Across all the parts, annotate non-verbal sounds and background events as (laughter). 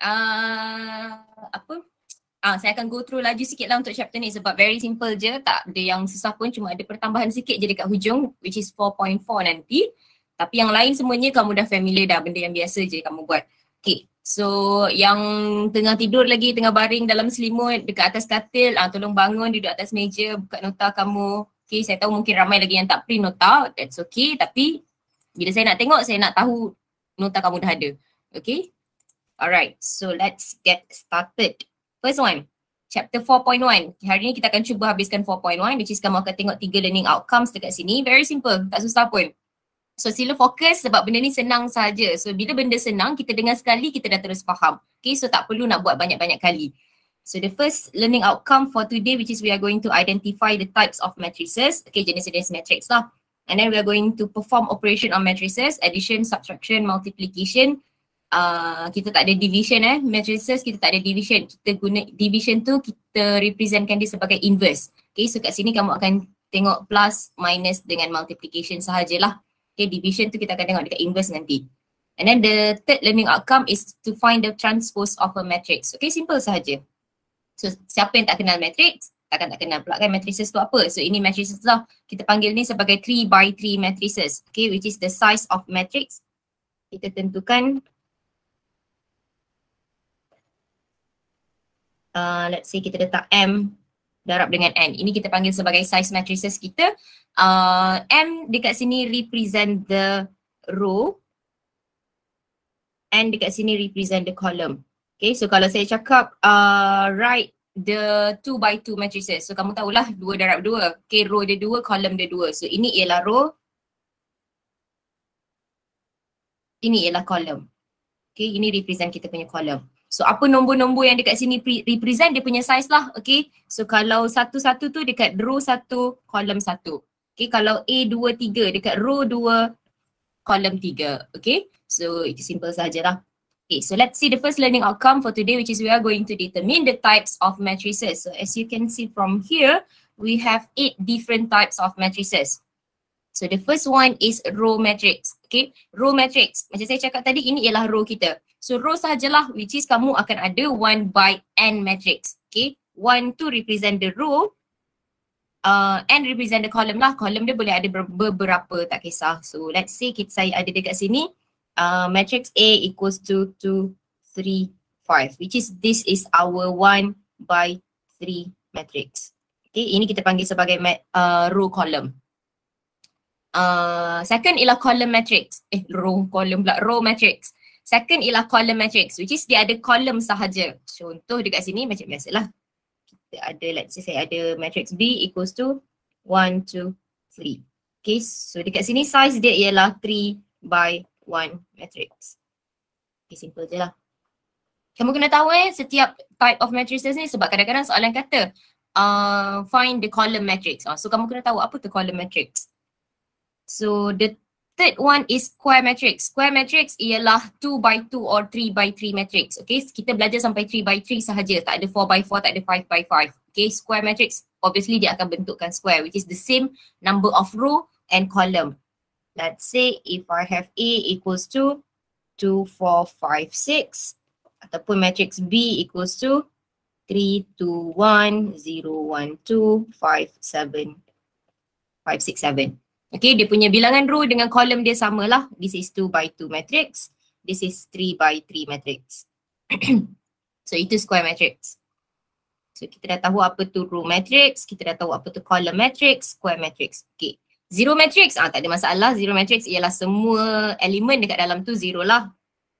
uh, apa Ah, saya akan go through laju sikit lah untuk chapter ni sebab very simple je. Tak ada yang susah pun cuma ada pertambahan sikit je dekat hujung which is 4.4 nanti. Tapi yang lain semuanya kamu dah familiar dah benda yang biasa je kamu buat. Okay. So yang tengah tidur lagi, tengah baring dalam selimut dekat atas katil, ah, tolong bangun duduk atas meja, buka nota kamu. Okay, saya tahu mungkin ramai lagi yang tak print nota, that's okay. Tapi bila saya nak tengok, saya nak tahu nota kamu dah ada. Okay. Alright, so let's get started. First one, chapter 4.1. Hari ni kita akan cuba habiskan 4.1 which is kamu akan tengok tiga learning outcomes dekat sini. Very simple, tak susah pun. So sila fokus sebab benda ni senang saja. So bila benda senang, kita dengar sekali, kita dah terus faham. Okay, so tak perlu nak buat banyak-banyak kali. So the first learning outcome for today which is we are going to identify the types of matrices. Okay, jenis-jenis matrix lah. And then we are going to perform operation on matrices, addition, subtraction, multiplication, uh, kita tak ada division eh. Matrices kita tak ada division. Kita guna division tu kita representkan dia sebagai inverse. Okay so kat sini kamu akan tengok plus minus dengan multiplication sahajalah. Okay division tu kita akan tengok dekat inverse nanti. And then the third learning outcome is to find the transpose of a matrix. Okay simple sahaja. So siapa yang tak kenal matrix takkan tak kenal pula kan? Matrices tu apa? So ini matrices lah. Kita panggil ni sebagai 3 by 3 matrices. Okay which is the size of matrix. Kita tentukan uh, let's say kita letak M darab dengan N. Ini kita panggil sebagai size matrices kita. Uh, M dekat sini represent the row. N dekat sini represent the column. Okay, so kalau saya cakap uh, write the 2 by 2 matrices. So kamu tahulah 2 darab 2. Okay, row dia 2, column dia 2. So ini ialah row. Ini ialah column. Okay, ini represent kita punya column. So apa nombor-nombor yang dekat sini represent dia punya size lah, okay. So kalau satu-satu tu dekat row satu, kolom satu. Okay, kalau A dua tiga dekat row dua, kolom tiga, okay. So itu simple sahajalah. Okay, so let's see the first learning outcome for today which is we are going to determine the types of matrices. So as you can see from here, we have eight different types of matrices. So the first one is row matrix. Okay, row matrix. Macam saya cakap tadi, ini ialah row kita. So row sahajalah which is kamu akan ada one by n matrix. Okay, one to represent the row. Uh, n represent the column lah. Column dia boleh ada beberapa tak kisah. So let's say kita saya ada dekat sini. Uh, matrix A equals to 2, 3, 5 which is this is our one by 3 matrix. Okay, ini kita panggil sebagai uh, row column. Uh, second ialah column matrix. Eh, row column pula. Row matrix. Second ialah column matrix which is dia ada column sahaja. Contoh dekat sini macam biasalah. Kita ada let's say saya ada matrix B equals to 1, 2, 3. Okay so dekat sini size dia ialah 3 by 1 matrix. Okay simple je lah. Kamu kena tahu eh setiap type of matrices ni sebab kadang-kadang soalan kata uh, find the column matrix. Uh, so kamu kena tahu apa tu column matrix. So the third one is square matrix. Square matrix ialah 2 by 2 or 3 by 3 matrix. Okay, kita belajar sampai 3 by 3 sahaja. Tak ada 4 by 4, tak ada 5 by 5. Okay, square matrix obviously dia akan bentukkan square which is the same number of row and column. Let's say if I have A equals to 2, 4, 5, 6 ataupun matrix B equals to 3, 2, 1, 0, 1, 2, 5, 7, 5, 6, 7. Okay, dia punya bilangan row dengan column dia samalah. This is 2 by 2 matrix. This is 3 by 3 matrix. (clears throat) so itu square matrix. So kita dah tahu apa tu row matrix, kita dah tahu apa tu column matrix, square matrix. Okay. Zero matrix, ah tak ada masalah. Zero matrix ialah semua elemen dekat dalam tu zero lah.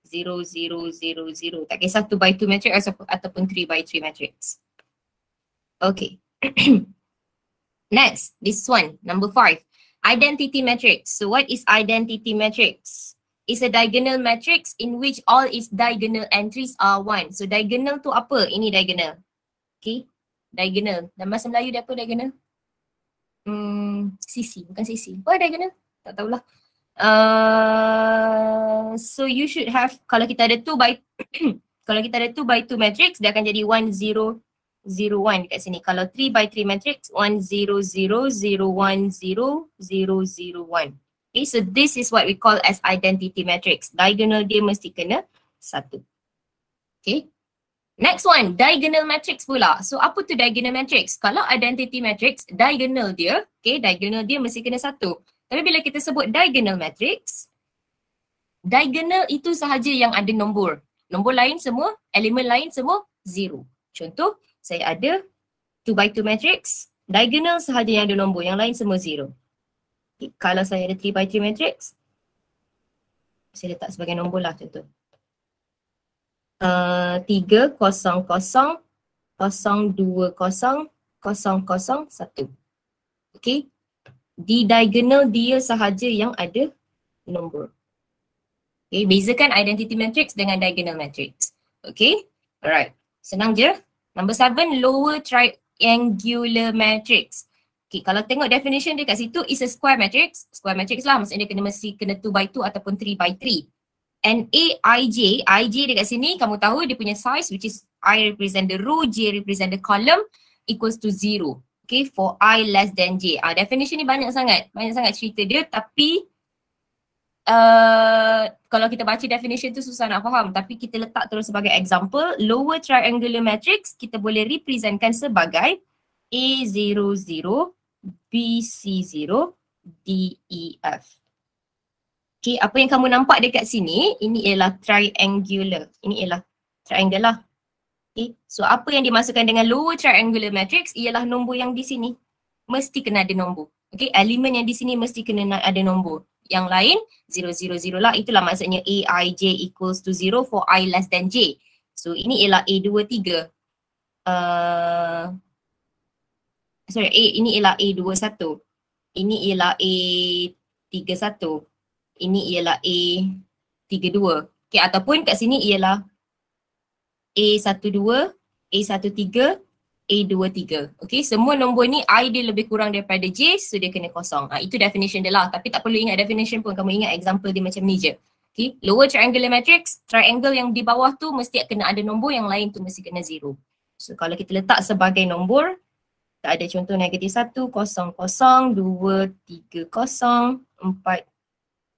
Zero, zero, zero, zero. Tak kisah 2 by 2 matrix ataupun 3 by 3 matrix. Okay. (clears throat) Next, this one, number five. Identity matrix. So what is identity matrix? It's a diagonal matrix in which all its diagonal entries are one. So diagonal tu apa? Ini diagonal. Okay. Diagonal. Dalam bahasa Melayu dia apa diagonal? Hmm, sisi. Bukan sisi. Apa diagonal? Tak tahulah. Uh, so you should have, kalau kita ada 2 by, (coughs) kalau kita ada 2 by 2 matrix, dia akan jadi 1, 0, 0, 1 dekat sini. Kalau 3 by 3 matrix, 1, 0, 0, 0, 1, 0, 0, 0, 1. Okay, so this is what we call as identity matrix. Diagonal dia mesti kena satu. Okay. Next one, diagonal matrix pula. So apa tu diagonal matrix? Kalau identity matrix, diagonal dia, okay, diagonal dia mesti kena satu. Tapi bila kita sebut diagonal matrix, diagonal itu sahaja yang ada nombor. Nombor lain semua, elemen lain semua, zero. Contoh, saya ada 2 by 2 matrix, diagonal sahaja yang ada nombor, yang lain semua zero. Okay. Kalau saya ada 3 by 3 matrix, saya letak sebagai nombor lah contoh. Uh, tiga kosong kosong kosong dua kosong kosong kosong satu. Okay. Di diagonal dia sahaja yang ada nombor. Okay. Bezakan identity matrix dengan diagonal matrix. Okay. Alright. Senang je. Number seven, lower triangular matrix. Okay, kalau tengok definition dia kat situ, is a square matrix. Square matrix lah, maksudnya dia kena mesti kena 2 by 2 ataupun 3 by 3. And AIJ, IJ dekat sini kamu tahu dia punya size which is I represent the row, J represent the column equals to zero. Okay, for I less than J. Ah, definition ni banyak sangat, banyak sangat cerita dia tapi uh, kalau kita baca definition tu susah nak faham tapi kita letak terus sebagai example lower triangular matrix kita boleh representkan sebagai A00, BC0, DEF. Okay, apa yang kamu nampak dekat sini, ini ialah triangular. Ini ialah triangle lah. Okay, so apa yang dimasukkan dengan lower triangular matrix ialah nombor yang di sini. Mesti kena ada nombor. Okay, elemen yang di sini mesti kena ada nombor. Yang lain, 0, 0, 0 lah. Itulah maksudnya A, I, J equals to 0 for I less than J. So ini ialah A, 2, 3. Uh, sorry, A, ini ialah A, 2, 1. Ini ialah A, 3, 1 ini ialah A32. Okay, ataupun kat sini ialah A12, A13, A23. Okay, semua nombor ni I dia lebih kurang daripada J so dia kena kosong. Ha, itu definition dia lah tapi tak perlu ingat definition pun kamu ingat example dia macam ni je. Okay, lower triangular matrix, triangle yang di bawah tu mesti kena ada nombor yang lain tu mesti kena zero. So kalau kita letak sebagai nombor, tak ada contoh negatif satu, kosong, kosong, dua, tiga, kosong, empat,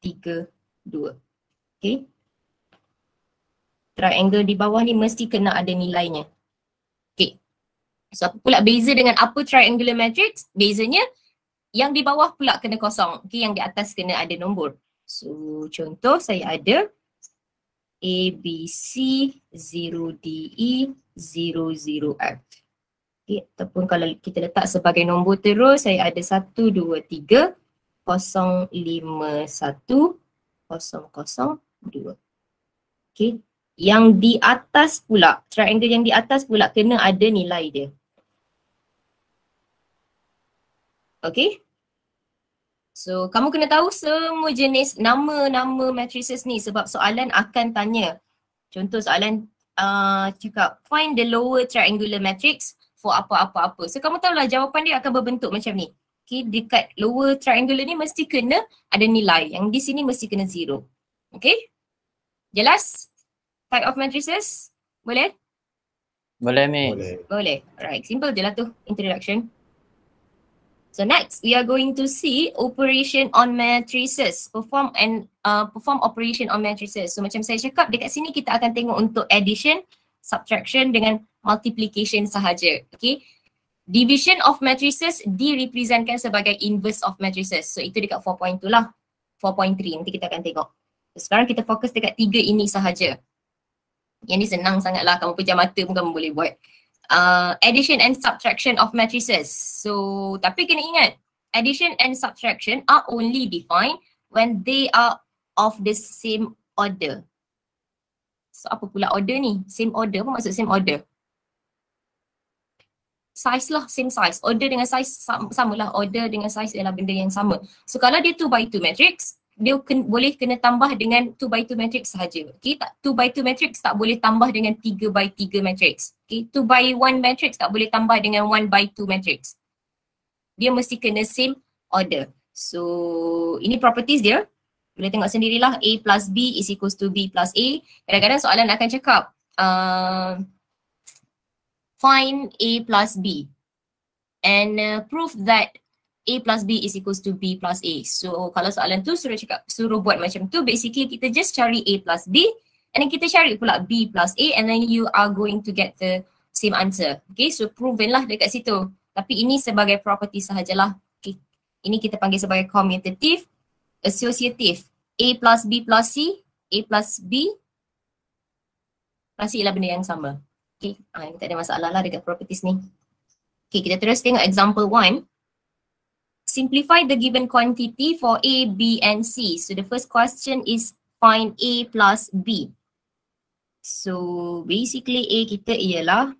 tiga, dua. Okay. Triangle di bawah ni mesti kena ada nilainya. So apa pula beza dengan apa triangular matrix? Bezanya yang di bawah pula kena kosong. Okay, yang di atas kena ada nombor. So contoh saya ada A, B, C, 0, D, E, 0, 0, F. Okay, ataupun kalau kita letak sebagai nombor terus, saya ada 1, 2, 3, kosong lima satu kosong kosong dua. Okay. Yang di atas pula, triangle yang di atas pula kena ada nilai dia. Okay. So kamu kena tahu semua jenis nama-nama matrices ni sebab soalan akan tanya. Contoh soalan uh, cakap find the lower triangular matrix for apa-apa-apa. So kamu tahulah jawapan dia akan berbentuk macam ni okay, dekat lower triangular ni mesti kena ada nilai. Yang di sini mesti kena zero. Okay? Jelas? Type of matrices? Boleh? Boleh, Mi. Boleh. Boleh. Alright, simple je lah tu introduction. So next, we are going to see operation on matrices. Perform and uh, perform operation on matrices. So macam saya cakap, dekat sini kita akan tengok untuk addition, subtraction dengan multiplication sahaja. Okay, Division of matrices direpresentkan sebagai inverse of matrices. So itu dekat 4.2 lah. 4.3 nanti kita akan tengok. Sekarang kita fokus dekat tiga ini sahaja. Yang ni senang sangat lah. Kamu pejam mata pun kamu boleh buat. Uh, addition and subtraction of matrices. So tapi kena ingat. Addition and subtraction are only defined when they are of the same order. So apa pula order ni? Same order. Apa maksud same order? size lah same size order dengan size sama, sama lah order dengan size ialah benda yang sama so kalau dia 2 by 2 matrix dia ken, boleh kena tambah dengan 2 by 2 matrix sahaja. Okay tak 2 by 2 matrix tak boleh tambah dengan 3 by 3 matrix. Okay 2 by 1 matrix tak boleh tambah dengan 1 by 2 matrix. Dia mesti kena same order. So ini properties dia. Boleh tengok sendirilah. A plus B is equals to B plus A. Kadang-kadang soalan akan cakap uh, find A plus B and uh, prove that A plus B is equals to B plus A. So kalau soalan tu suruh cakap, suruh buat macam tu, basically kita just cari A plus B, And then kita cari pula B plus A and then you are going to get the same answer. Okay, so proven lah dekat situ. Tapi ini sebagai property sahajalah. Okay, ini kita panggil sebagai commutative, associative. A plus B plus C, A plus B masih ialah benda yang sama. Okay, ah, tak ada masalah lah dekat properties ni. Okay, kita terus tengok example one. Simplify the given quantity for A, B and C. So the first question is find A plus B. So basically A kita ialah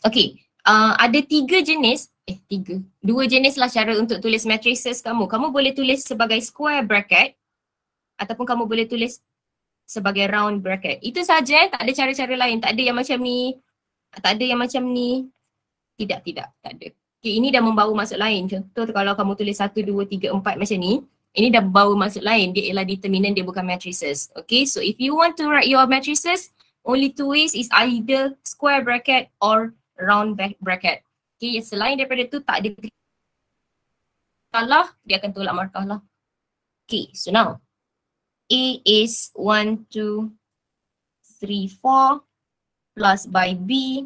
Okay, uh, ada tiga jenis, eh tiga, dua jenis lah cara untuk tulis matrices kamu. Kamu boleh tulis sebagai square bracket ataupun kamu boleh tulis sebagai round bracket. Itu saja, tak ada cara-cara lain. Tak ada yang macam ni, tak ada yang macam ni. Tidak, tidak, tak ada. Okay, ini dah membawa maksud lain. Contoh kalau kamu tulis satu, dua, tiga, empat macam ni, ini dah bawa maksud lain. Dia ialah determinant, dia bukan matrices. Okay, so if you want to write your matrices, only two ways is either square bracket or round bracket. Okay, selain daripada tu tak ada salah, dia akan tolak markah lah. Okay, so now A is 1, 2, 3, 4 plus by B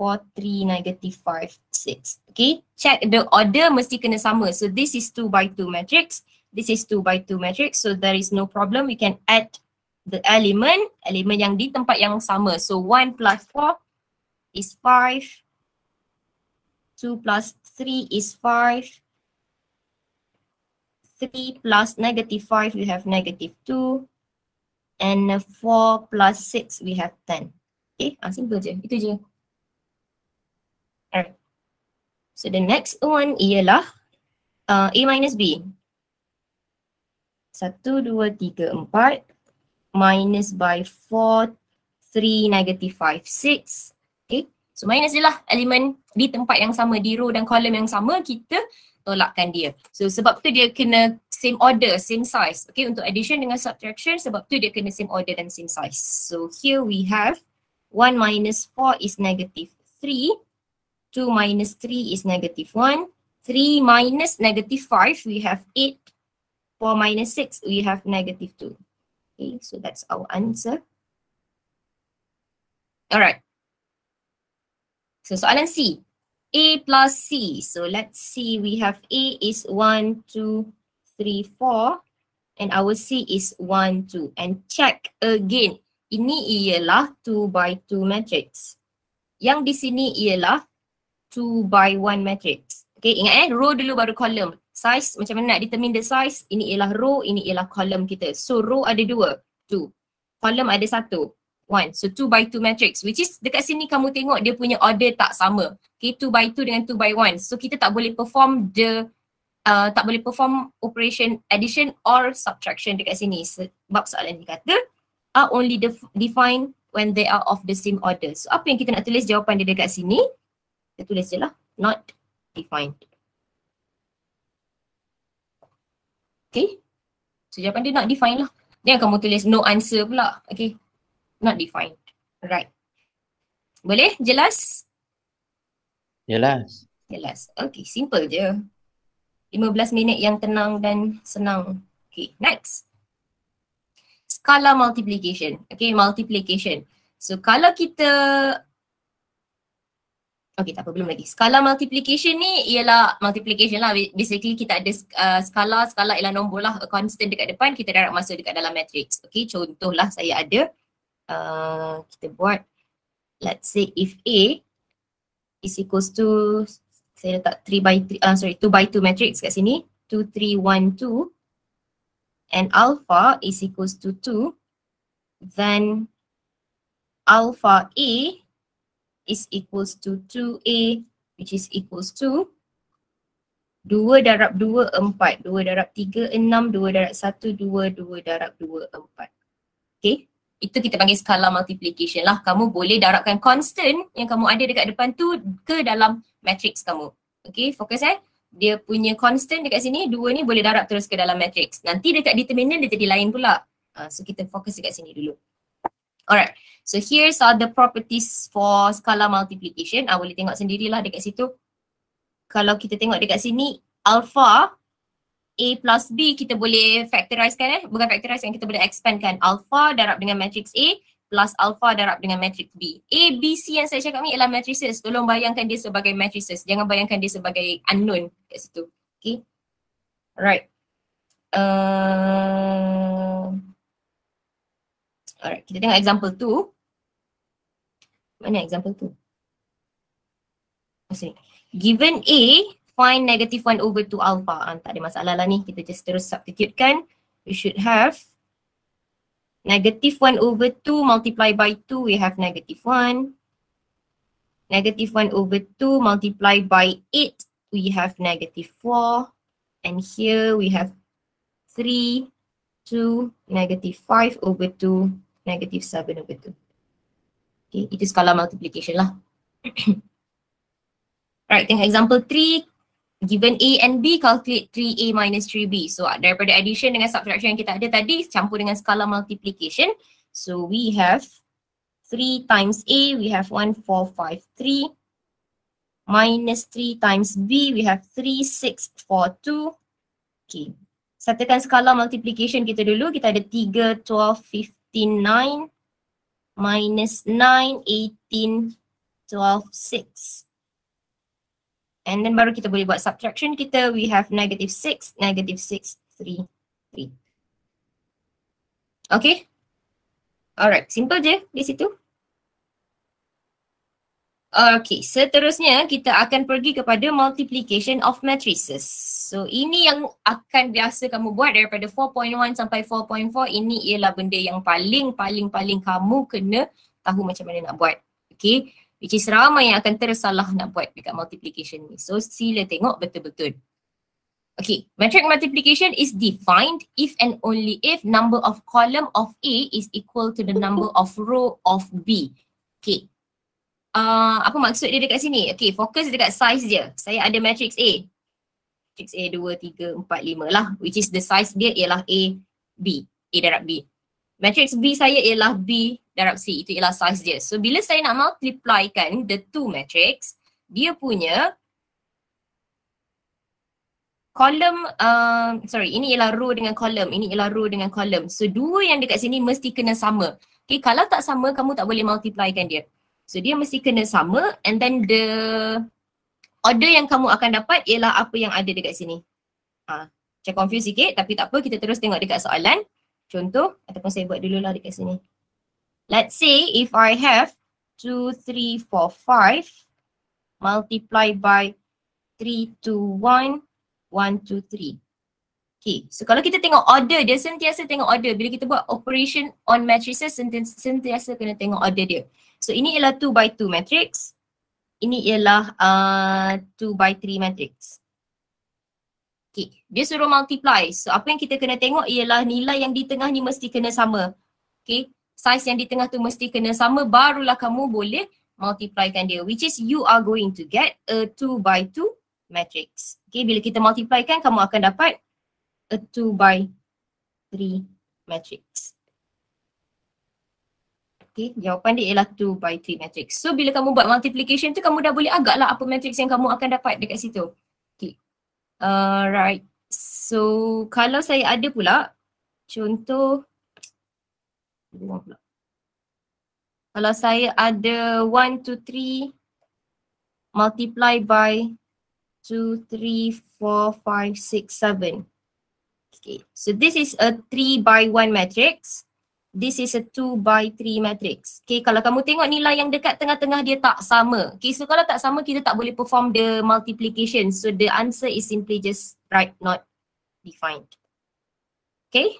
4, 3, negative 5, 6. Okay, check the order mesti kena sama. So this is 2 by 2 matrix. This is 2 by 2 matrix. So there is no problem. We can add the element, element yang di tempat yang sama. So 1 plus 4 is 5. 2 plus 3 is 5. 3 plus negative 5, we have negative 2. And 4 plus 6, we have 10. Okay, ah, simple je. Itu je. Alright. So the next one ialah uh, A minus B. Satu, dua, tiga, empat. Minus by four, three, negative five, six. Okay. So minus je lah elemen di tempat yang sama, di row dan column yang sama, kita tolakkan dia. So sebab tu dia kena same order, same size. Okay, untuk addition dengan subtraction sebab tu dia kena same order dan same size. So here we have 1 minus 4 is negative 3. 2 minus 3 is negative 1. 3 minus negative 5, we have 8. 4 minus 6, we have negative 2. Okay, so that's our answer. Alright. So soalan C. A plus C. So let's see, we have A is 1, 2, 3, 4. And our C is 1, 2. And check again. Ini ialah 2 by 2 matrix. Yang di sini ialah 2 by 1 matrix. Okay, ingat eh, row dulu baru column. Size, macam mana nak determine the size, ini ialah row, ini ialah column kita. So row ada dua, 2. Column ada satu, 1. So 2 by 2 matrix which is dekat sini kamu tengok dia punya order tak sama. Okay, 2 by 2 dengan 2 by 1. So kita tak boleh perform the, uh, tak boleh perform operation addition or subtraction dekat sini. Sebab soalan ni kata, are only def- defined when they are of the same order. So apa yang kita nak tulis jawapan dia dekat sini? Kita tulis je lah not defined. Okay. So jawapan dia not defined lah. Dia kamu tulis no answer pula. Okay. Not defined. Right. Boleh? Jelas? Jelas. Jelas. Okay. Simple je. 15 minit yang tenang dan senang. Okay. Next. Skala multiplication. Okay. Multiplication. So kalau kita Okay tak apa belum lagi. Skala multiplication ni ialah multiplication lah. Basically kita ada uh, skala, skala ialah nombor lah. Constant dekat depan kita darab masuk dekat dalam matrix. Okay contohlah saya ada. Uh, kita buat let's say if A is equals to saya letak 3 by 3, uh, sorry 2 by 2 matrix kat sini. 2, 3, 1, 2 and alpha is equals to 2 then alpha A is equals to 2A which is equals to 2 darab 2, 4. 2 darab 3, 6. 2 darab 1, 2. 2 darab 2, 4. Okay. Itu kita panggil skala multiplication lah. Kamu boleh darabkan constant yang kamu ada dekat depan tu ke dalam matrix kamu. Okay, fokus eh. Dia punya constant dekat sini, 2 ni boleh darab terus ke dalam matrix. Nanti dekat determinant dia jadi lain pula. Uh, so kita fokus dekat sini dulu. Alright. So here's are the properties for skala multiplication. Ah boleh tengok sendirilah dekat situ. Kalau kita tengok dekat sini alpha A plus B kita boleh factorizekan eh. Bukan factorize yang kita boleh expandkan. Alpha darab dengan matrix A plus alpha darab dengan matrix B. A, B, C yang saya cakap ni ialah matrices. Tolong bayangkan dia sebagai matrices. Jangan bayangkan dia sebagai unknown kat situ. Okay. Alright. Uh... Alright, kita tengok example tu. Mana example tu? Masih. Given A, find negative 1 over 2 alpha. Ah, tak ada masalah lah ni. Kita just terus substitutekan. We should have negative 1 over 2 multiply by 2. We have negative 1. Negative 1 over 2 multiply by 8. We have negative 4. And here we have 3, 2, negative 5 over 2, negative 7 over 2. Okay, itu skala multiplication lah. (coughs) Right, tengok example 3. Given A and B, calculate 3A minus 3B. So daripada addition dengan subtraction yang kita ada tadi, campur dengan skala multiplication. So we have 3 times A, we have 1, 4, 5, 3. Minus 3 times B, we have 3, 6, 4, 2. Okay. Satakan skala multiplication kita dulu. Kita ada 3, 12, 15, 9. Minus 9, 18, 12, 6. And then baru kita boleh buat subtraction kita. We have negative 6, negative 6, 3, 3. Okay? Alright, simple je di situ. Okay, seterusnya kita akan pergi kepada multiplication of matrices. So ini yang akan biasa kamu buat daripada 4.1 sampai 4.4. Ini ialah benda yang paling paling paling kamu kena tahu macam mana nak buat. Okay, which is ramai yang akan tersalah nak buat dekat multiplication ni. So sila tengok betul-betul. Okay, metric multiplication is defined if and only if number of column of A is equal to the number of row of B. Okay, uh, apa maksud dia dekat sini? Okay, fokus dekat size dia. Saya ada matrix A. Matrix A 2, 3, 4, 5 lah. Which is the size dia ialah A, B. A darab B. Matrix B saya ialah B darab C. Itu ialah size dia. So bila saya nak multiplykan the two matrix, dia punya column, uh, sorry ini ialah row dengan column, ini ialah row dengan column. So dua yang dekat sini mesti kena sama. Okay, kalau tak sama kamu tak boleh multiplykan dia. So dia mesti kena sama and then the order yang kamu akan dapat ialah apa yang ada dekat sini. Ha, macam confuse sikit tapi tak apa kita terus tengok dekat soalan. Contoh ataupun saya buat dululah dekat sini. Let's say if I have 2, 3, 4, 5 multiply by 3, 2, 1, 1, 2, 3. Okay, so kalau kita tengok order, dia sentiasa tengok order. Bila kita buat operation on matrices, sentiasa kena tengok order dia. So ini ialah 2 by 2 matrix. Ini ialah uh, 2 by 3 matrix. Okay, dia suruh multiply. So apa yang kita kena tengok ialah nilai yang di tengah ni mesti kena sama. Okay, size yang di tengah tu mesti kena sama barulah kamu boleh multiplykan dia which is you are going to get a 2 by 2 matrix. Okay, bila kita multiplykan kamu akan dapat a 2 by 3 matrix. Okay, jawapan dia ialah 2 by 3 matrix. So bila kamu buat multiplication tu kamu dah boleh agak lah apa matrix yang kamu akan dapat dekat situ. Okay, alright. So kalau saya ada pula contoh kalau saya ada 1, 2, 3 multiply by 2, 3, 4, 5, 6, 7. Okay, so this is a 3 by 1 matrix. This is a 2 by 3 matrix. Okay, kalau kamu tengok nilai yang dekat tengah-tengah dia tak sama. Okay, so kalau tak sama kita tak boleh perform the multiplication. So the answer is simply just right not defined. Okay.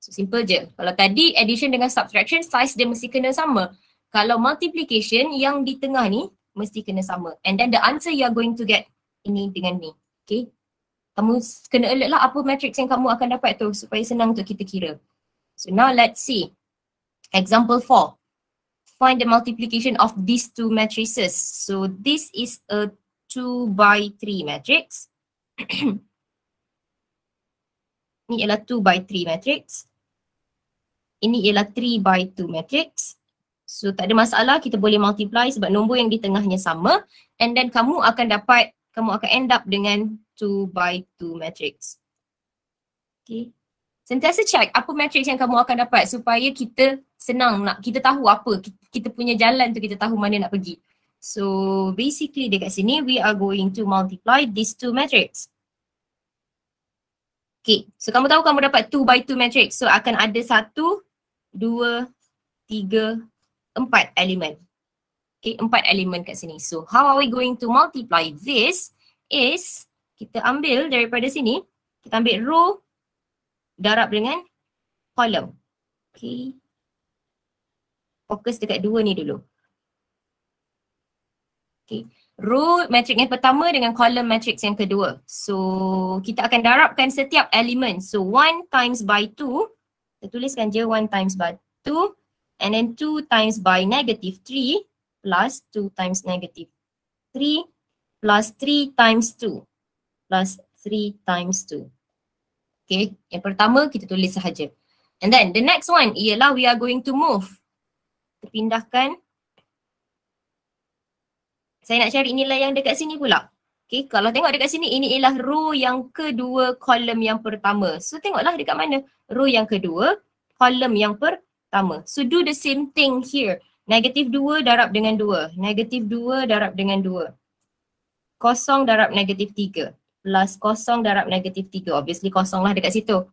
So simple je. Kalau tadi addition dengan subtraction size dia mesti kena sama. Kalau multiplication yang di tengah ni mesti kena sama. And then the answer you are going to get ini dengan ni. Okay. Kamu kena alert lah apa matrix yang kamu akan dapat tu supaya senang untuk kita kira. So now let's see. Example 4. Find the multiplication of these two matrices. So this is a 2 by 3 matrix. (clears throat) Ini ialah 2 by 3 matrix ini ialah 3 by 2 matrix. So tak ada masalah kita boleh multiply sebab nombor yang di tengahnya sama and then kamu akan dapat, kamu akan end up dengan 2 by 2 matrix. Okay. Sentiasa check apa matrix yang kamu akan dapat supaya kita senang nak, kita tahu apa, kita punya jalan tu kita tahu mana nak pergi. So basically dekat sini we are going to multiply these two matrix. Okay, so kamu tahu kamu dapat 2 by 2 matrix. So akan ada 1, 2, 3, 4 elemen. Okay, 4 elemen kat sini. So how are we going to multiply this is kita ambil daripada sini, kita ambil row darab dengan column. Okay. Fokus dekat dua ni dulu. Okay row matrix yang pertama dengan column matrix yang kedua. So kita akan darabkan setiap elemen. So 1 times by 2, kita tuliskan je 1 times by 2 and then 2 times by negative 3 plus 2 times negative 3 plus 3 times 2 plus 3 times 2. Okay, yang pertama kita tulis sahaja. And then the next one ialah we are going to move. Kita pindahkan saya nak cari nilai yang dekat sini pula. Okay, kalau tengok dekat sini, ini ialah row yang kedua, kolom yang pertama. So tengoklah dekat mana row yang kedua, kolom yang pertama. So do the same thing here. Negatif 2 darab dengan 2. Negatif 2 darab dengan 2. Kosong darab negatif 3. Plus kosong darab negatif 3. Obviously kosong lah dekat situ.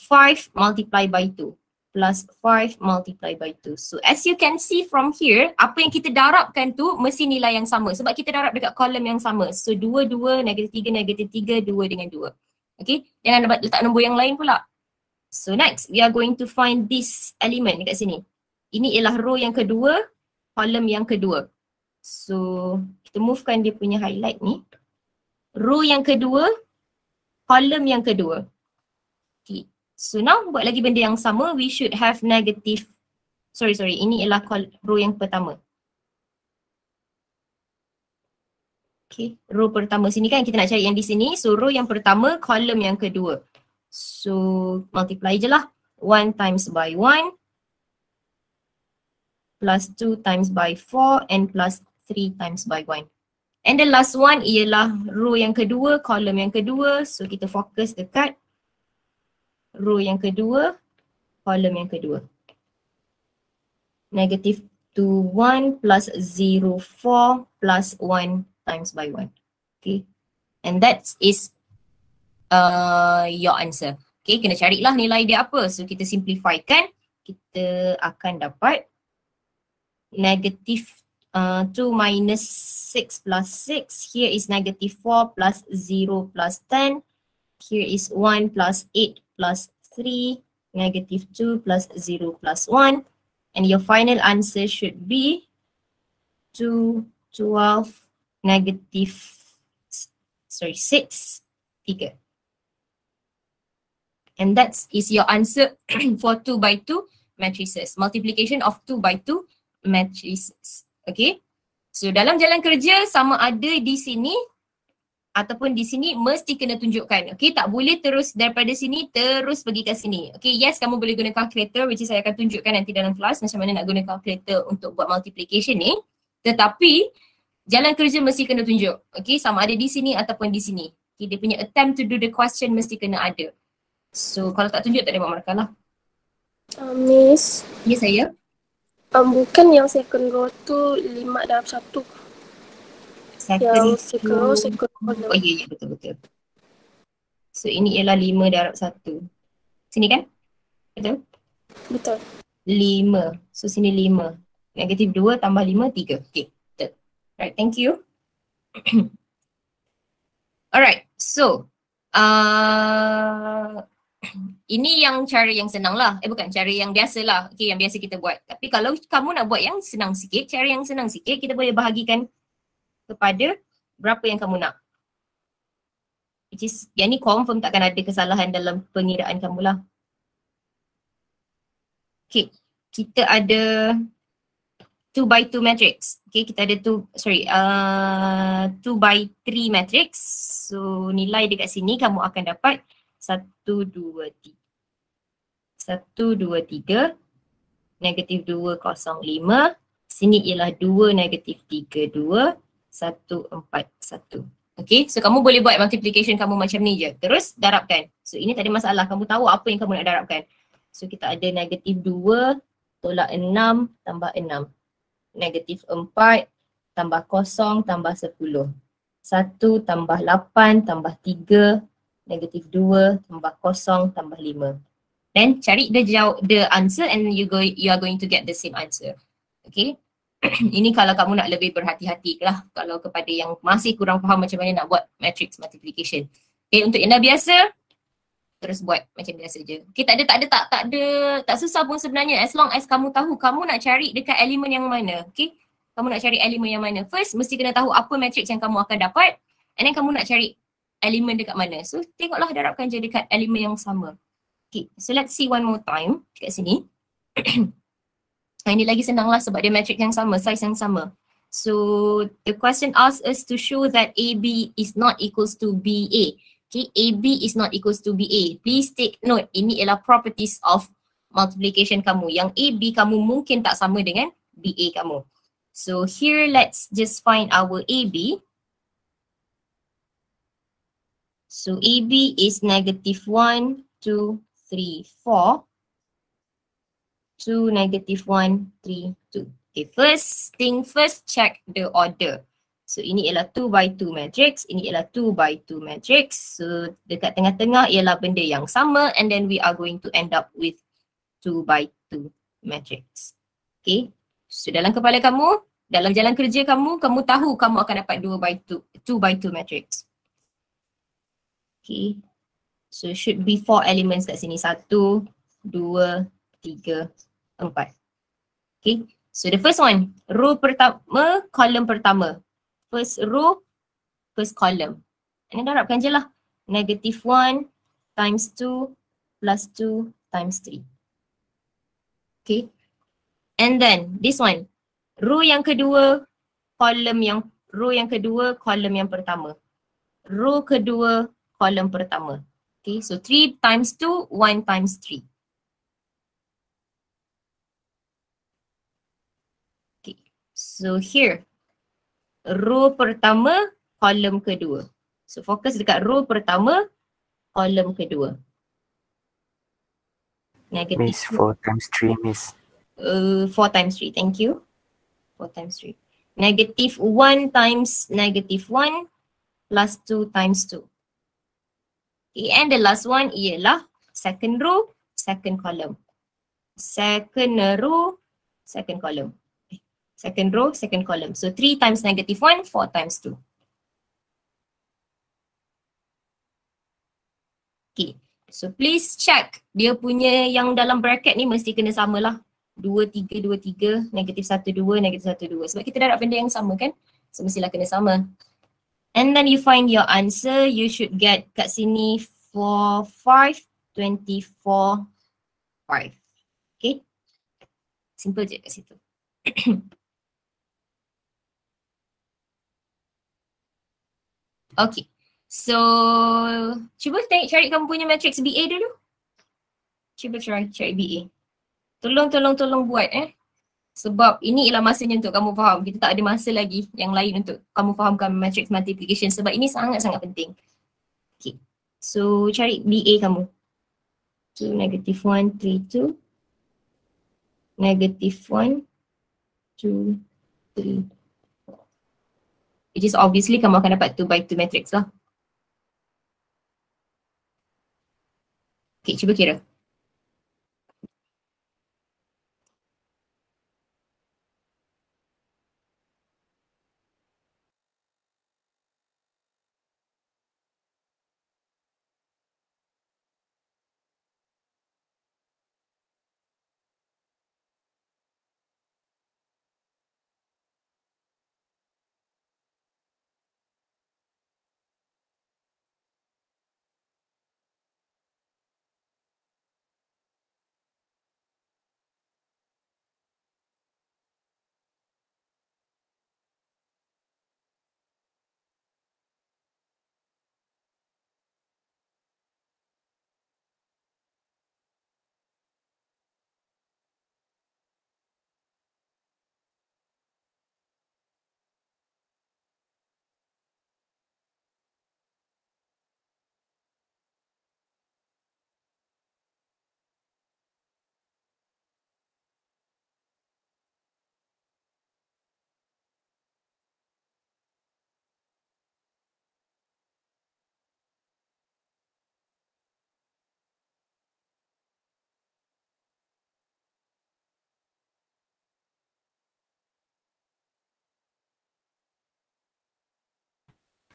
5 multiply by 2 plus 5 multiply by 2. So as you can see from here, apa yang kita darabkan tu mesti nilai yang sama sebab kita darab dekat kolom yang sama. So 2, 2, negatif 3, negatif 3, 2 dengan 2. Okay, jangan letak nombor yang lain pula. So next, we are going to find this element dekat sini. Ini ialah row yang kedua, kolom yang kedua. So kita movekan dia punya highlight ni. Row yang kedua, kolom yang kedua. So now buat lagi benda yang sama, we should have negative, sorry sorry, ini ialah row yang pertama. Okay, row pertama sini kan kita nak cari yang di sini. So row yang pertama, kolom yang kedua. So multiply je lah. 1 times by 1 plus 2 times by 4 and plus 3 times by 1. And the last one ialah row yang kedua, kolom yang kedua. So kita fokus dekat row yang kedua, kolom yang kedua. Negative 2, 1 plus 0, 4 plus 1 times by 1. Okay. And that is uh, your answer. Okay, kena carilah nilai dia apa. So kita simplifykan, kita akan dapat negative uh, 2 minus 6 plus 6. Here is negative 4 plus 0 plus 10. Here is 1 plus 8 plus 3, negative 2 plus 0 plus 1. And your final answer should be 2, 12, negative, sorry, 6, 3. And that is your answer (clears throat) for 2 by 2 matrices. Multiplication of 2 by 2 matrices. Okay. So dalam jalan kerja sama ada di sini ataupun di sini mesti kena tunjukkan. Okay, tak boleh terus daripada sini terus pergi ke sini. Okay, yes kamu boleh guna calculator which is saya akan tunjukkan nanti dalam kelas macam mana nak guna calculator untuk buat multiplication ni. Tetapi jalan kerja mesti kena tunjuk. Okay, sama ada di sini ataupun di sini. Okay, dia punya attempt to do the question mesti kena ada. So kalau tak tunjuk tak ada buat markah lah. Uh, miss. Ya yes, saya. Um, bukan yang second row tu lima dalam satu second yang second row, second row. Oh ya, ya betul betul. So ini ialah lima darab satu. Sini kan? Betul? Betul. Lima. So sini lima. Negatif dua tambah lima, tiga. Okay, betul. Alright, thank you. (clears throat) Alright, so uh, ini yang cara yang senang lah. Eh bukan, cara yang biasa lah. Okay, yang biasa kita buat. Tapi kalau kamu nak buat yang senang sikit, cara yang senang sikit, kita boleh bahagikan kepada berapa yang kamu nak. Which is, yang ni confirm takkan ada kesalahan dalam pengiraan kamu lah. Okay, kita ada 2 by 2 matrix. Okay, kita ada 2, sorry, uh, 2 by 3 matrix. So, nilai dekat sini kamu akan dapat 1, 2, 3. 1, 2, 3. Negatif 2, 0, 5. Sini ialah 2, negatif 3, 2 satu, empat, satu. Okay, so kamu boleh buat multiplication kamu macam ni je. Terus darabkan. So ini tak ada masalah, kamu tahu apa yang kamu nak darabkan. So kita ada negatif 2 tolak 6 tambah 6. Negatif 4 tambah 0 tambah 10. 1 tambah 8 tambah 3. Negatif 2 tambah 0 tambah 5. Then cari the jauh, the answer and you go you are going to get the same answer. Okay. (clears throat) ini kalau kamu nak lebih berhati-hati lah kalau kepada yang masih kurang faham macam mana nak buat matrix multiplication. Okay, untuk yang dah biasa, terus buat macam biasa je. Okay, tak ada, tak ada, tak, tak ada, tak susah pun sebenarnya as long as kamu tahu kamu nak cari dekat elemen yang mana. Okay, kamu nak cari elemen yang mana. First, mesti kena tahu apa matrix yang kamu akan dapat and then kamu nak cari elemen dekat mana. So, tengoklah darabkan je dekat elemen yang sama. Okay, so let's see one more time dekat sini. (clears throat) Ini lagi senang lah sebab dia matrix yang sama, size yang sama. So the question asks us to show that AB is not equals to BA. Okay, AB is not equals to BA. Please take note, ini ialah properties of multiplication kamu. Yang AB kamu mungkin tak sama dengan BA kamu. So here let's just find our AB. So AB is negative 1, 2, 3, 4. 2, negative 1, 3, 2. Okay, first thing first, check the order. So ini ialah 2 by 2 matrix, ini ialah 2 by 2 matrix. So dekat tengah-tengah ialah benda yang sama and then we are going to end up with 2 by 2 matrix. Okay, so dalam kepala kamu, dalam jalan kerja kamu, kamu tahu kamu akan dapat 2 by 2, 2 by 2 matrix. Okay, so should be 4 elements kat sini. 1, 2, 3, empat. Okay, so the first one, row pertama, column pertama. First row, first column. Ini darabkan je lah. Negative one times two plus two times three. Okay, and then this one, row yang kedua, column yang, row yang kedua, column yang pertama. Row kedua, column pertama. Okay, so three times two, one times three. So here, row pertama, kolom kedua. So fokus dekat row pertama, kolom kedua. Negative. Miss 4 times 3, miss. Uh, 4 times 3, thank you. 4 times 3. Negative 1 times negative 1 plus 2 times 2. And the last one ialah second row, second column. Second row, second column second row, second column. So 3 times negative 1, 4 times 2. Okay, so please check dia punya yang dalam bracket ni mesti kena sama lah. 2, 3, 2, 3, negatif 1, 2, negatif 1, 2. Sebab kita darab benda yang sama kan? So mestilah kena sama. And then you find your answer, you should get kat sini 4, 5, 24, 5. Okay? Simple je kat situ. (coughs) Okay. So, cuba tengok cari kamu punya matrix BA dulu. Cuba try cari BA. Tolong, tolong, tolong buat eh. Sebab ini ialah masanya untuk kamu faham. Kita tak ada masa lagi yang lain untuk kamu fahamkan matrix multiplication sebab ini sangat-sangat penting. Okay. So, cari BA kamu. So, negative 1, 3, 2. Negative 1, 2, 3, which is obviously kamu akan dapat 2 by 2 matrix lah. Okay, cuba kira.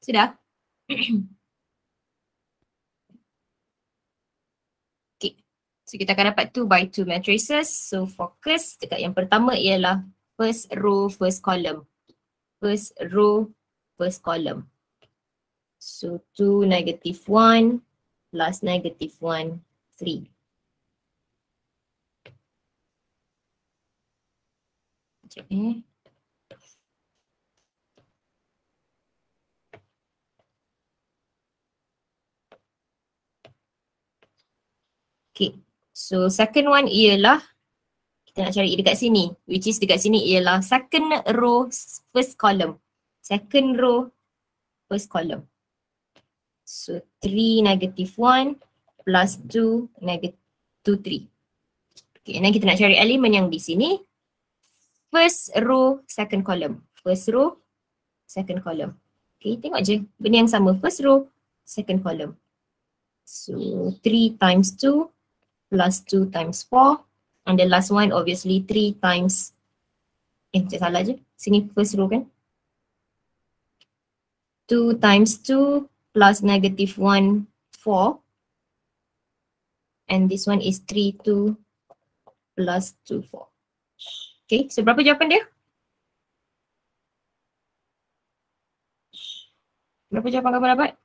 Sudah? (clears throat) okay. So kita akan dapat 2 by 2 matrices. So fokus dekat yang pertama ialah first row, first column. First row, first column. So 2 negative 1 plus negative 1, 3. Sekejap eh. Okay, so second one ialah kita nak cari dekat sini which is dekat sini ialah second row first column. Second row first column. So 3 negative 1 plus 2 negative 2, 3. Okay, and then kita nak cari elemen yang di sini. First row, second column. First row, second column. Okay, tengok je. Benda yang sama. First row, second column. So 3 times 2 plus 2 times 4 and the last one obviously 3 times eh macam salah je. Sini first row kan? 2 times 2 plus negative 1 4 and this one is 3 2 plus 2 4 okay so berapa jawapan dia? Berapa jawapan kamu dapat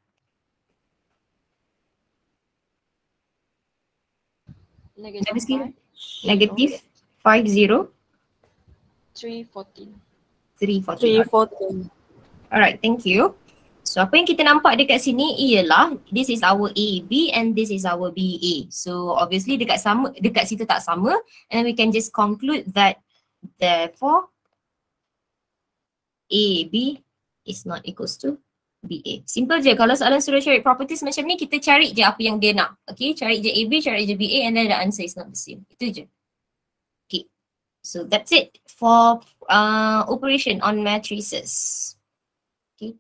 Negative Habis kira. 5. Negative 50 314. 340. 314. Alright, thank you. So apa yang kita nampak dekat sini ialah this is our AB and this is our BA. So obviously dekat sama dekat situ tak sama and we can just conclude that therefore AB is not equals to BA. Simple je. Kalau soalan suruh cari properties macam ni, kita cari je apa yang dia nak. Okay, cari je AB, cari je BA and then the answer is not the same. Itu je. Okay, so that's it for uh, operation on matrices. Okay.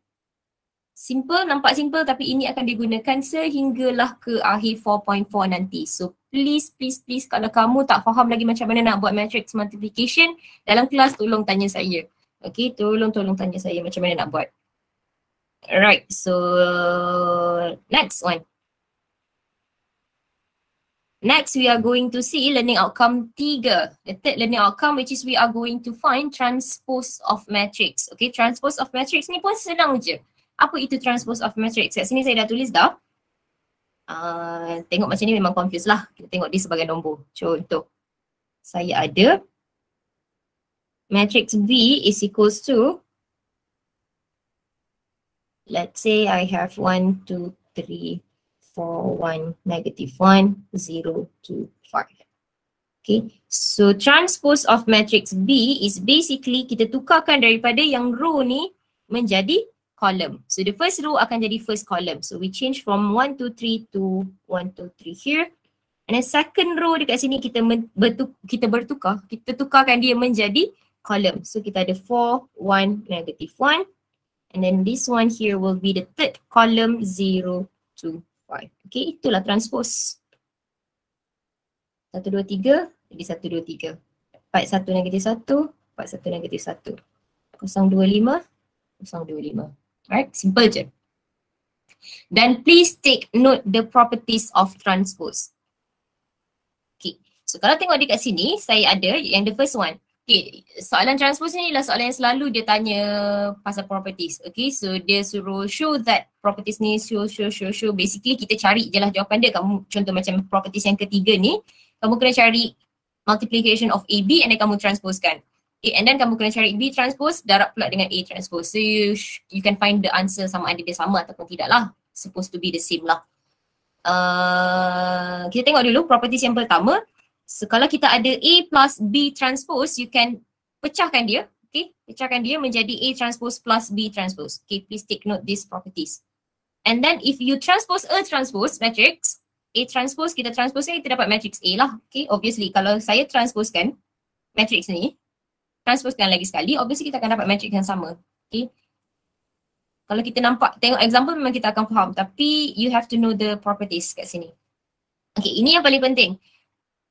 Simple, nampak simple tapi ini akan digunakan sehinggalah ke akhir 4.4 nanti. So please, please, please kalau kamu tak faham lagi macam mana nak buat matrix multiplication dalam kelas tolong tanya saya. Okay, tolong tolong tanya saya macam mana nak buat. Alright, so next one. Next, we are going to see learning outcome tiga. The third learning outcome which is we are going to find transpose of matrix. Okay, transpose of matrix ni pun senang je. Apa itu transpose of matrix? Kat sini saya dah tulis dah. Uh, tengok macam ni memang confuse lah. Kita tengok dia sebagai nombor. Contoh, saya ada matrix B is equals to let's say I have 1, 2, 3, 4, 1, negative 1, 0, 2, 5. Okay, so transpose of matrix B is basically kita tukarkan daripada yang row ni menjadi column. So the first row akan jadi first column. So we change from 1, 2, 3 to 1, 2, 3 here. And then second row dekat sini kita bertuk, kita bertukar, kita tukarkan dia menjadi column. So kita ada 4, 1, negative 1. And then this one here will be the third column 0, 2, 5. Okay, itulah transpose. 1, 2, 3, jadi 1, 2, 3. Part 1 negatif 1, part 1 negatif 1. 0, 2, 5, 0, 2, 5. Alright, simple je. Then please take note the properties of transpose. Okay, so kalau tengok dekat sini, saya ada yang the first one. Okay, soalan transpose ni adalah soalan yang selalu dia tanya pasal properties. Okay, so dia suruh show that properties ni show, show, show, show. Basically kita cari je lah jawapan dia. Kamu contoh macam properties yang ketiga ni, kamu kena cari multiplication of AB and then kamu transposekan. Okay, and then kamu kena cari B transpose darab pula dengan A transpose. So you, you can find the answer sama ada dia sama ataupun tidak lah. Supposed to be the same lah. Uh, kita tengok dulu properties yang pertama. So kalau kita ada A plus B transpose, you can pecahkan dia. Okay, pecahkan dia menjadi A transpose plus B transpose. Okay, please take note these properties. And then if you transpose A transpose matrix, A transpose, kita transpose kita dapat matrix A lah. Okay, obviously kalau saya transposekan matrix ni, transposekan lagi sekali, obviously kita akan dapat matrix yang sama. Okay. Kalau kita nampak, tengok example memang kita akan faham. Tapi you have to know the properties kat sini. Okay, ini yang paling penting.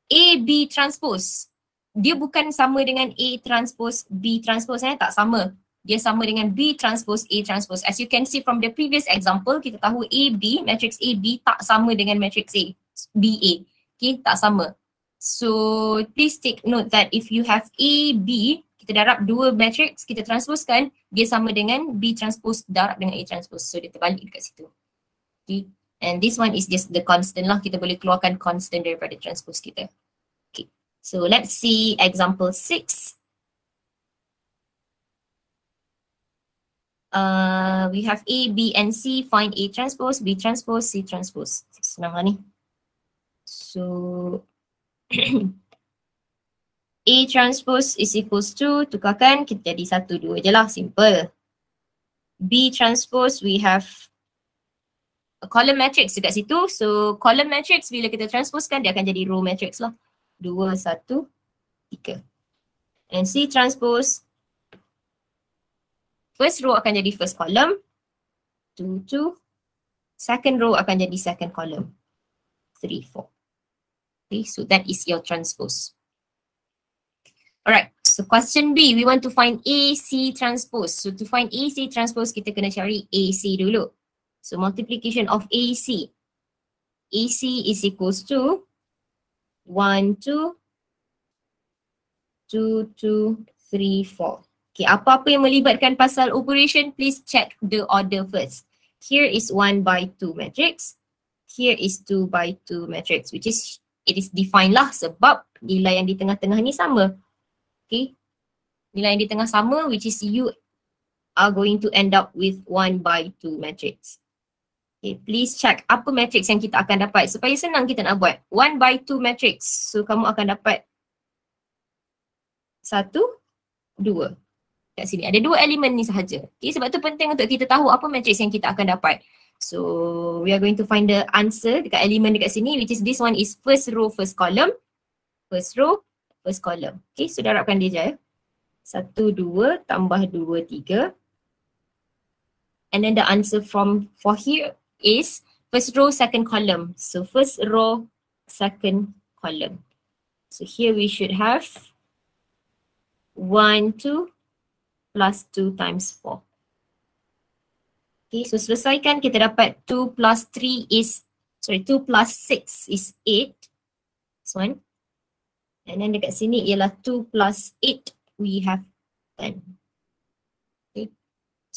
A, B transpose. Dia bukan sama dengan A transpose, B transpose eh, tak sama. dia sama dengan B transpose A transpose. As you can see from the previous example, kita tahu A, B, matrix A, B tak sama dengan matrix A, B, A. Okay, tak sama. So please take note that if you have A, B, kita darab dua matrix, kita transposekan, dia sama dengan B transpose darab dengan A transpose. So dia terbalik dekat situ. Okay. And this one is just the constant lah. Kita boleh keluarkan constant daripada transpose kita. Okay. So let's see example six. Uh, we have A, B and C. Find A transpose, B transpose, C transpose. Senang lah ni. So (clears throat) A transpose is equals to, tukarkan kita jadi satu dua je lah, simple. B transpose we have column matrix dekat situ. So column matrix bila kita transposekan dia akan jadi row matrix lah. Dua, satu, tiga. And C transpose first row akan jadi first column. Two, two. Second row akan jadi second column. Three, four. Okay, so that is your transpose. Alright, so question B, we want to find AC transpose. So to find AC transpose, kita kena cari AC dulu. So multiplication of AC. AC is equals to 1, 2, 2, 2, 3, 4. Okay, apa-apa yang melibatkan pasal operation, please check the order first. Here is 1 by 2 matrix. Here is 2 by 2 matrix which is, it is defined lah sebab nilai yang di tengah-tengah ni sama. Okay, nilai yang di tengah sama which is you are going to end up with 1 by 2 matrix. Okay, please check apa matrix yang kita akan dapat supaya senang kita nak buat. 1 by 2 matrix. So kamu akan dapat 1, 2 kat sini. Ada dua elemen ni sahaja. Okay, sebab tu penting untuk kita tahu apa matrix yang kita akan dapat. So we are going to find the answer dekat elemen dekat sini which is this one is first row, first column. First row, first column. Okay, so darabkan dia je ya. Satu, dua, tambah dua, tiga. And then the answer from for here is first row, second column. So first row, second column. So here we should have one, two, plus 2 times 4. Okay, so selesaikan kita dapat 2 plus 3 is, sorry 2 plus 6 is 8. This one. And then dekat sini ialah 2 plus 8 we have 10.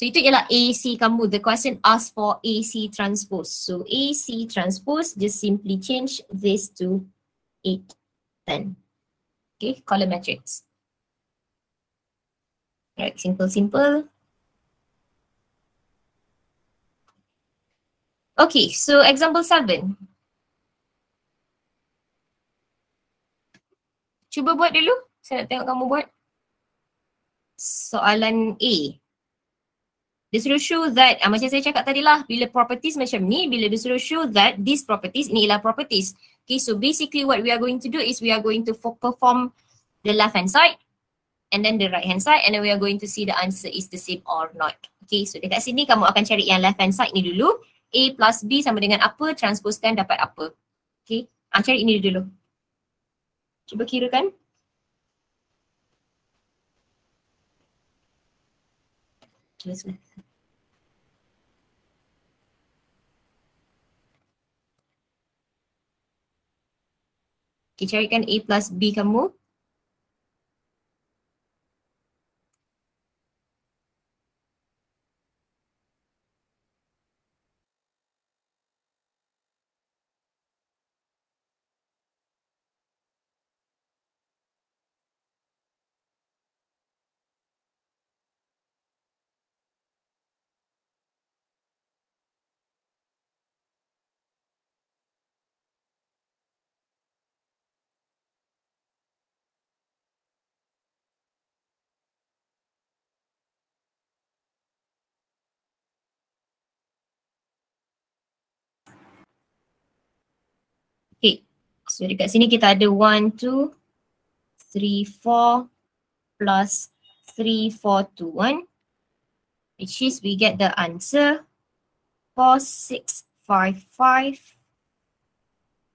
So itu ialah AC kamu. The question asks for AC transpose. So AC transpose just simply change this to 8, 10. Okay, column matrix. Right, simple, simple. Okay, so example seven. Cuba buat dulu. Saya nak tengok kamu buat. Soalan A. Dia suruh show that, uh, macam saya cakap tadi lah, bila properties macam ni, bila dia suruh show that these properties, ni ialah properties. Okay, so basically what we are going to do is we are going to perform the left hand side and then the right hand side and then we are going to see the answer is the same or not. Okay, so dekat sini kamu akan cari yang left hand side ni dulu. A plus B sama dengan apa, transposekan dapat apa. Okay, ah, cari ini dulu. Cuba kirakan. Cuba Okay, carikan A plus B kamu. Okay, so dekat sini kita ada 1, 2, 3, 4 plus 3, 4, 2, 1 which is we get the answer 4, 6, 5, 5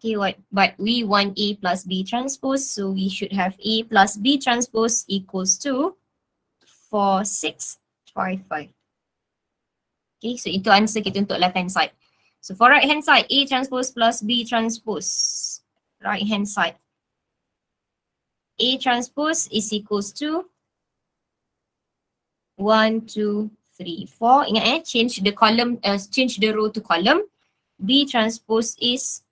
Okay, what, but we want A plus B transpose so we should have A plus B transpose equals to 4, 6, 5, 5. Okay, so itu answer kita untuk left hand side. So for right hand side, A transpose plus B transpose. Right hand side. A transpose is equals to 1, 2, 3, 4. Ingat eh, change the column, uh, change the row to column. B transpose is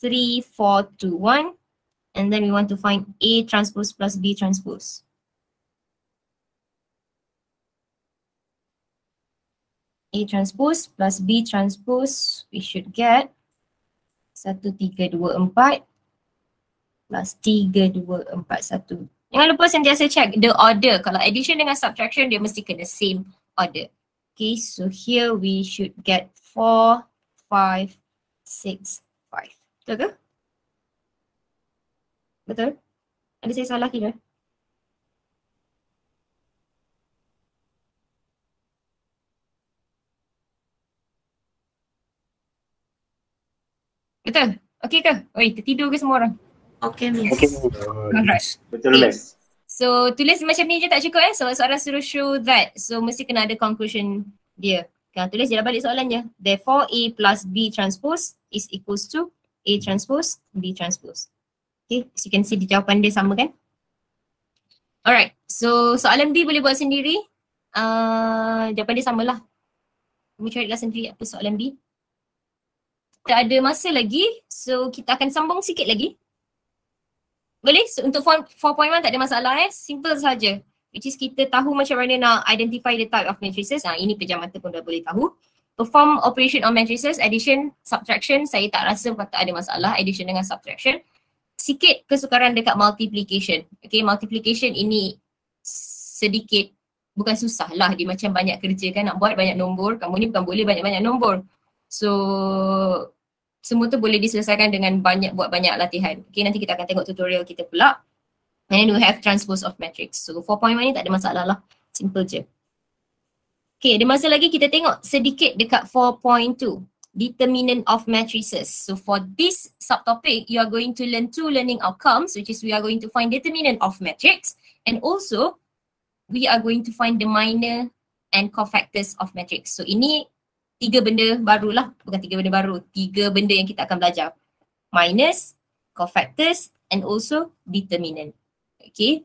3, 4, 2, 1. And then we want to find A transpose plus B transpose. A transpose plus B transpose, we should get 1, 3, 2, 4 plus 3, 2, 4, 1. Jangan lupa sentiasa check the order. Kalau addition dengan subtraction, dia mesti kena same order. Okay, so here we should get 4, 5, 6, 5. Betul ke? Betul? Ada saya salah kira? Betul? Okay ke? Oi, tertidur ke semua orang? Okay, Miss. Okay. Alright. Betul Okay. les. So tulis macam ni je tak cukup eh. So soalan suruh show that. So mesti kena ada conclusion dia. Kan tulis je lah balik soalannya. Therefore A plus B transpose is equals to A transpose B transpose. Okay, so you can see di jawapan dia sama kan? Alright, so soalan B boleh buat sendiri. Uh, jawapan dia samalah. Kamu carilah sendiri apa soalan B. Tak ada masa lagi, so kita akan sambung sikit lagi. Boleh? So, untuk form 4.1 tak ada masalah eh. Simple saja. Which is kita tahu macam mana nak identify the type of matrices. Ha, ini pejam mata pun dah boleh tahu. Perform operation on matrices, addition, subtraction. Saya tak rasa patut ada masalah addition dengan subtraction. Sikit kesukaran dekat multiplication. Okay, multiplication ini sedikit bukan susah lah. Dia macam banyak kerja kan nak buat banyak nombor. Kamu ni bukan boleh banyak-banyak nombor. So semua tu boleh diselesaikan dengan banyak buat banyak latihan. Okay, nanti kita akan tengok tutorial kita pula. And then we have transpose of matrix. So 4.1 ni tak ada masalah lah. Simple je. Okay, ada masa lagi kita tengok sedikit dekat 4.2. Determinant of matrices. So for this subtopic, you are going to learn two learning outcomes which is we are going to find determinant of matrix and also we are going to find the minor and cofactors of matrix. So ini tiga benda baru lah, bukan tiga benda baru, tiga benda yang kita akan belajar. Minus, cofactors and also determinant. Okay.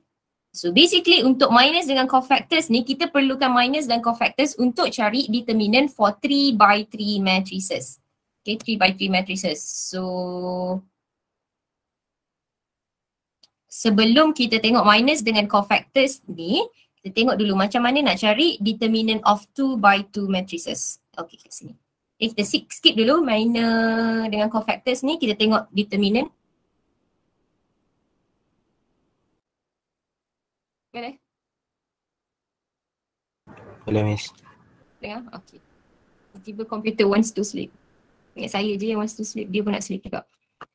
So basically untuk minus dengan cofactors ni kita perlukan minus dan cofactors untuk cari determinant for 3 by 3 matrices. Okay, 3 by 3 matrices. So sebelum kita tengok minus dengan cofactors ni, kita tengok dulu macam mana nak cari determinant of 2 by 2 matrices. Okay, kat sini. Okay, kita skip, skip dulu minor dengan cofactors ni, kita tengok determinant. Boleh? Boleh Miss. Dengar? Okay. Tiba komputer wants to sleep. Ingat saya je yang wants to sleep, dia pun nak sleep juga.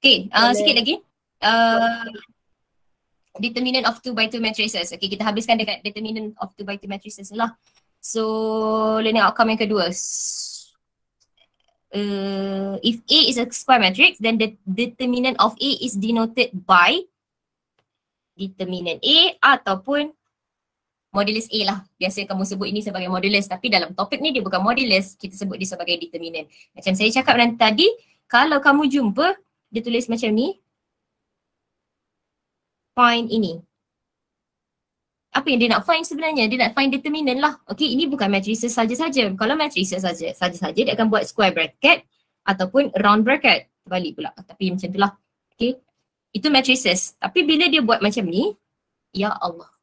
Okay, uh, Boleh. sikit lagi. Uh, determinant of 2 by 2 matrices. Okay, kita habiskan dekat determinant of 2 by 2 matrices lah. So, learning outcome yang kedua. Uh, if A is a square matrix, then the determinant of A is denoted by determinant A ataupun modulus A lah. Biasa kamu sebut ini sebagai modulus tapi dalam topik ni dia bukan modulus, kita sebut dia sebagai determinant. Macam saya cakap nanti tadi, kalau kamu jumpa dia tulis macam ni, find ini. Apa yang dia nak find sebenarnya? Dia nak find determinant lah. Okay, ini bukan matrices saja-saja. Kalau matrices saja, saja-saja dia akan buat square bracket ataupun round bracket. Balik pula. Tapi macam tu lah. Okay. Itu matrices. Tapi bila dia buat macam ni, ya Allah.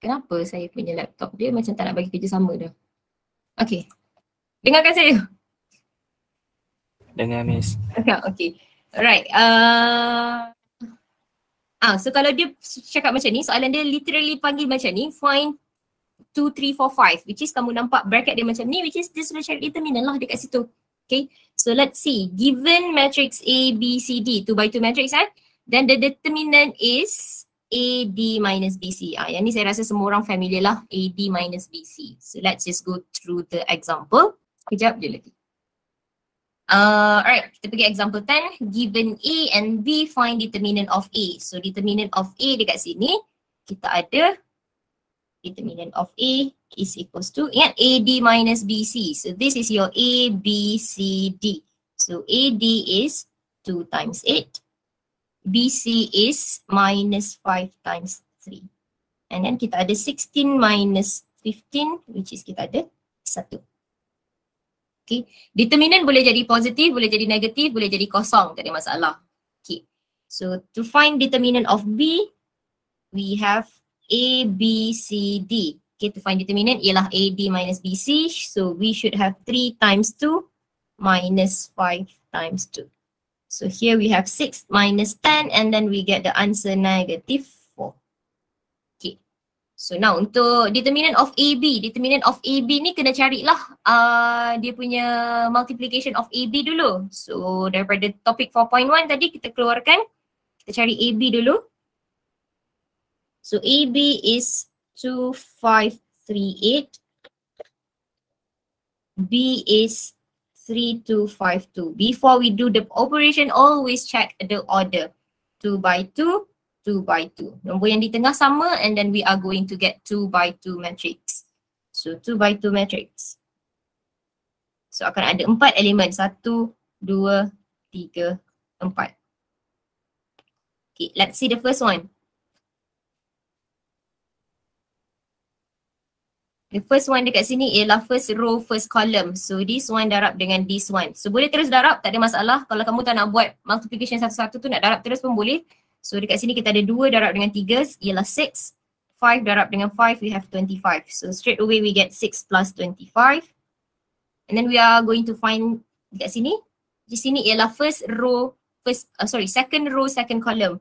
Kenapa saya punya laptop dia macam tak nak bagi kerja sama dah. Okay. Dengarkan saya. Dengar Miss. Okay. okay. Alright. Uh, ah, so kalau dia cakap macam ni, soalan dia literally panggil macam ni, find 2, 3, 4, 5 which is kamu nampak bracket dia macam ni which is dia sudah cari determinant lah dekat situ. Okay. So let's see. Given matrix A, B, C, D, 2 by 2 matrix kan, then the determinant is AD minus BC. Ah, yang ni saya rasa semua orang familiar lah. AD minus BC. So let's just go through the example. Kejap je lagi. Uh, alright, kita pergi example 10. Given A and B, find determinant of A. So determinant of A dekat sini, kita ada determinant of A is equals to, ingat AD minus BC. So this is your A, B, C, D. So AD is 2 times 8. BC is minus 5 times 3. And then kita ada 16 minus 15 which is kita ada 1. Okay. Determinant boleh jadi positif, boleh jadi negatif, boleh jadi kosong. Tak ada masalah. Okay. So to find determinant of B, we have A, B, C, D. Okay, to find determinant ialah A, D minus B, C. So we should have 3 times 2 minus 5 times 2. So here we have 6 minus 10 and then we get the answer negative So now untuk determinant of AB, determinant of AB ni kena carilah uh, dia punya multiplication of AB dulu. So daripada topik 4.1 tadi kita keluarkan, kita cari AB dulu. So AB is 2538. B is 3252. Before we do the operation, always check the order. 2 by 2, 2 by 2. Nombor yang di tengah sama and then we are going to get 2 by 2 matrix. So 2 by 2 matrix. So akan ada 4 elemen. 1, 2, 3, 4. Okay, let's see the first one. The first one dekat sini ialah first row, first column. So this one darab dengan this one. So boleh terus darab, tak ada masalah. Kalau kamu tak nak buat multiplication satu-satu tu nak darab terus pun boleh. So dekat sini kita ada 2 darab dengan 3 ialah 6. 5 darab dengan 5 we have 25. So straight away we get 6 plus 25. And then we are going to find dekat sini. Di sini ialah first row, first uh, sorry second row, second column.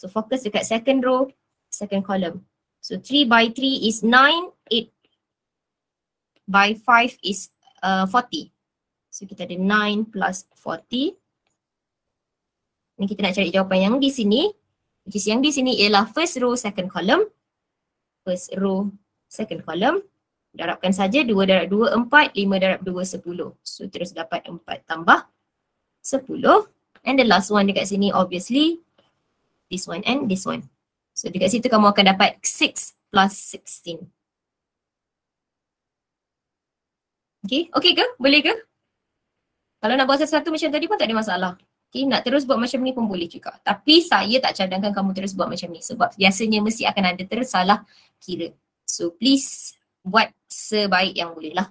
So focus dekat second row, second column. So 3 by 3 is 9, 8 by 5 is uh, 40. So kita ada 9 plus 40. Ni kita nak cari jawapan yang di sini. Which is yang di sini ialah first row, second column. First row, second column. Darabkan saja 2 darab 2, 4, 5 darab 2, 10. So terus dapat 4 tambah 10. And the last one dekat sini obviously this one and this one. So dekat situ kamu akan dapat 6 plus 16. Okay, okay ke? Boleh ke? Kalau nak buat sesuatu macam tadi pun tak ada masalah. Okay, nak terus buat macam ni pun boleh juga. Tapi saya tak cadangkan kamu terus buat macam ni sebab biasanya mesti akan ada tersalah kira. So please buat sebaik yang boleh lah.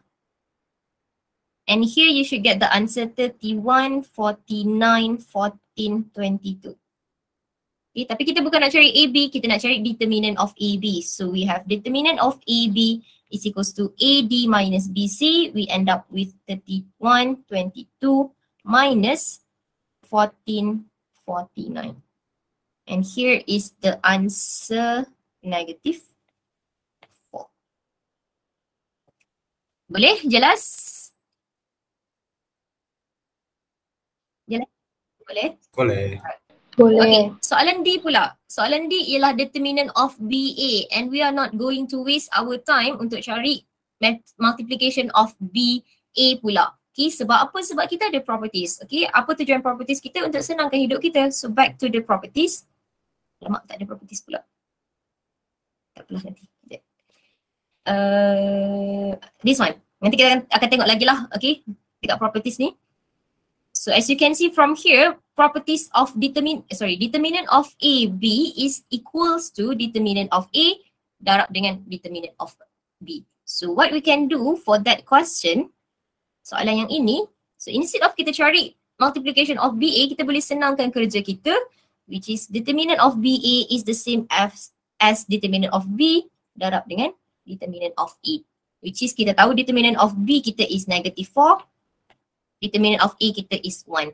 And here you should get the answer 31, 49, 14, 22. Okay, tapi kita bukan nak cari AB, kita nak cari determinant of AB. So we have determinant of AB is equals to AD minus BC. We end up with 31, 22 minus 1449. And here is the answer negative 4. Boleh? Jelas? Jelas? Boleh? Boleh. Boleh. Okay, soalan D pula. Soalan D ialah determinant of BA and we are not going to waste our time untuk cari multiplication of BA pula. Okay, sebab apa? Sebab kita ada properties. Okay, apa tujuan properties kita untuk senangkan hidup kita? So back to the properties. Lama tak ada properties pula. Tak apalah nanti. Uh, this one. Nanti kita akan, akan tengok lagi lah. Okay, dekat properties ni. So as you can see from here, properties of determin sorry, determinant of A, B is equals to determinant of A darab dengan determinant of B. So what we can do for that question, soalan yang ini, so instead of kita cari multiplication of BA, kita boleh senangkan kerja kita which is determinant of BA is the same as, as determinant of B darab dengan determinant of A. Which is kita tahu determinant of B kita is negative 4, determinant of A kita is 1.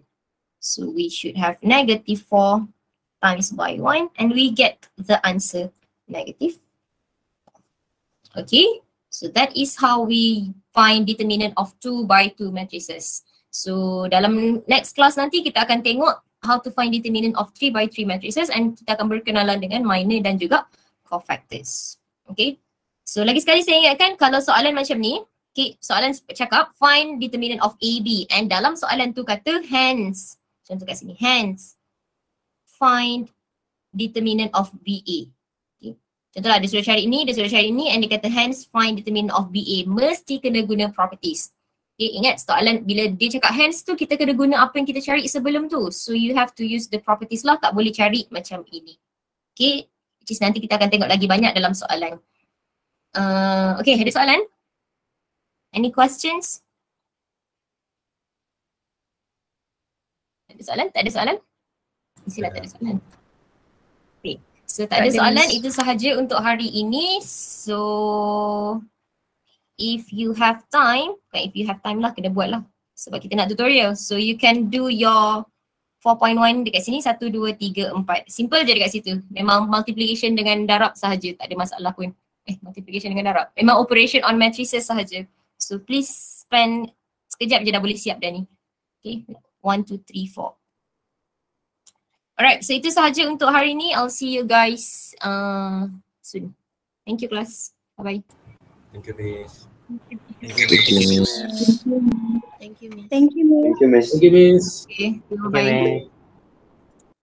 So we should have negative 4 times by 1 and we get the answer negative. Okay, so that is how we find determinant of 2 by 2 matrices. So dalam next class nanti kita akan tengok how to find determinant of 3 by 3 matrices and kita akan berkenalan dengan minor dan juga cofactors. Okay. So lagi sekali saya ingatkan kalau soalan macam ni, Okay, soalan cakap find determinant of AB and dalam soalan tu kata hence. Contoh kat sini, hence find determinant of BA. Okay. Contohlah dia suruh cari ini, dia suruh cari ini and dia kata hence find determinant of BA. Mesti kena guna properties. Okay, ingat soalan bila dia cakap hence tu kita kena guna apa yang kita cari sebelum tu. So you have to use the properties lah, tak boleh cari macam ini. Okay, which is nanti kita akan tengok lagi banyak dalam soalan. Uh, okay, ada soalan? Any questions? Ada soalan? Tak ada soalan? Mestilah tak ada soalan. Okay. So tak, Tak ada ada, soalan, itu sahaja untuk hari ini. So if you have time, bukan if you have time lah, kena buat lah. Sebab kita nak tutorial. So you can do your 4.1 dekat sini, 1, 2, 3, 4. Simple je dekat situ. Memang multiplication dengan darab sahaja, tak ada masalah pun. Eh, multiplication dengan darab. Memang operation on matrices sahaja. So please spend sekejap je dah boleh siap dah ni. Okay, 1, 2, 3, 4. Alright, so itu sahaja untuk hari ni. I'll see you guys uh, soon. Thank you class. Bye-bye. Thank you, Miss. Thank you, Miss. Thank you, Miss. Thank you, Miss. Thank you, Miss. Thank you, Miss. Okay, bye-bye.